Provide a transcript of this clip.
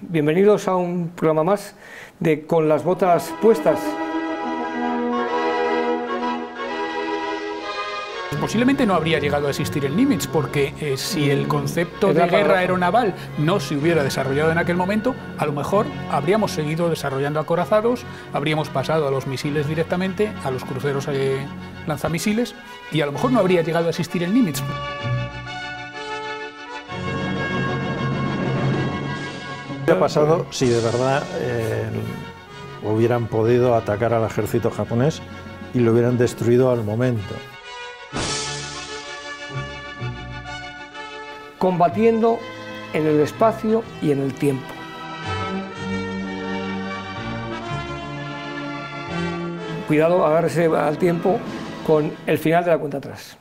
Bienvenidos a un programa más de Con las botas puestas. Posiblemente no habría llegado a existir el Nimitz, porque eh, si el concepto de guerra aeronaval no se hubiera desarrollado en aquel momento, a lo mejor habríamos seguido desarrollando acorazados, habríamos pasado a los misiles directamente, a los cruceros eh, lanzamisiles, y a lo mejor no habría llegado a existir el Nimitz. ¿Qué ha pasado si de verdad eh, hubieran podido atacar al ejército japonés y lo hubieran destruido al momento? combatiendo en el espacio y en el tiempo. Cuidado, agárrese al tiempo con el final de la cuenta atrás.